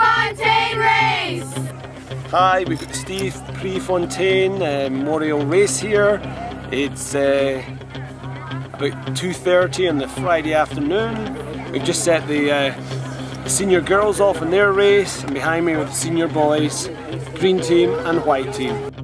Prefontaine race! Hi, we've got Steve Prefontaine uh, Memorial Race here. It's uh, about 2.30 on the Friday afternoon. We've just set the, uh, senior girls off in their race and behind me with the senior boys, green team and white team.